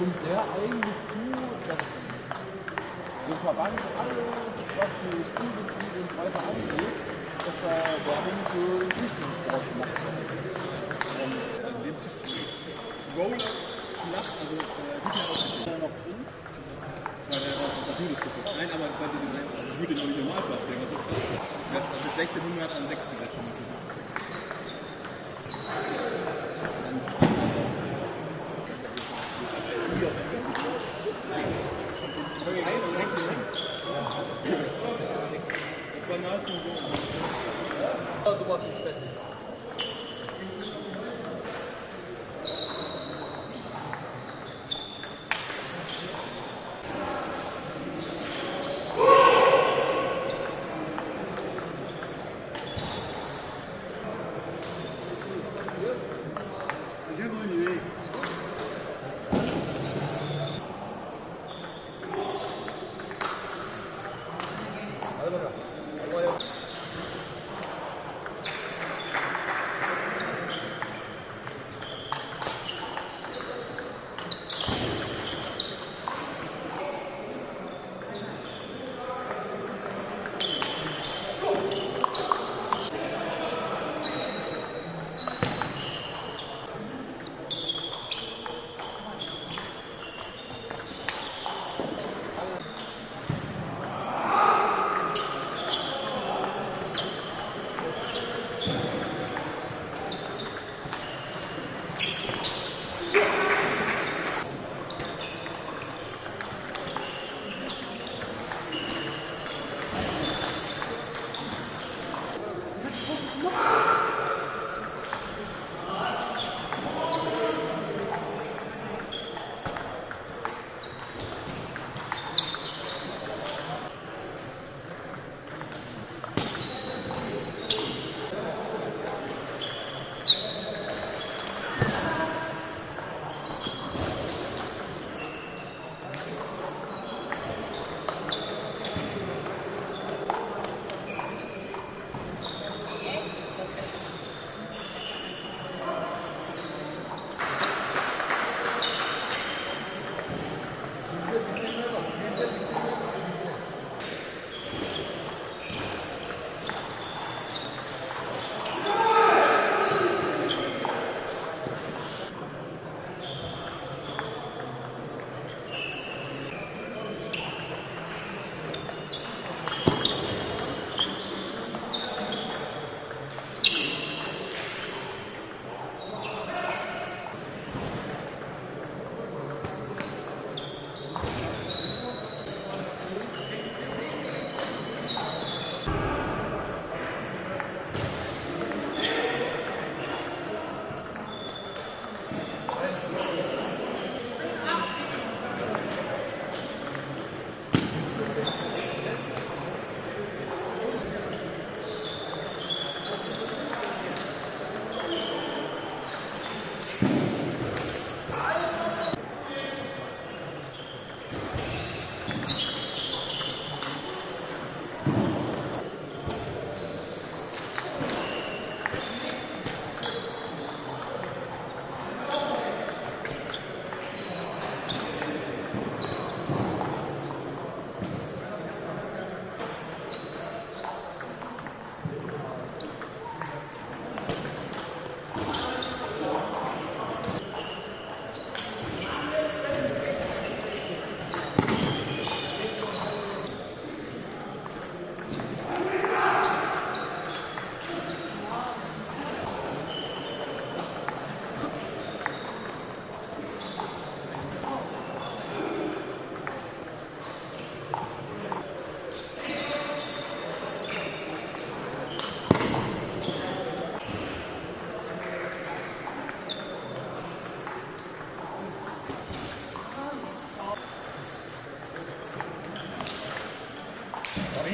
stimmt der eigentlich zu, dass dem Verband alles, was die Spielbetriebe und weiter angeht, dass da Werbung für Flüchtlingssport gemacht wird? An dem Tisch Roller, Flach, also äh, hinten noch drin. Weil war der aus dem Tattoo-Ticket. Nein, aber das war die das würde noch nicht normal sein, der war so krass. Also 1600 an 6 gesetzt. Oh, doe was het vet.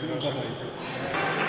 この方です。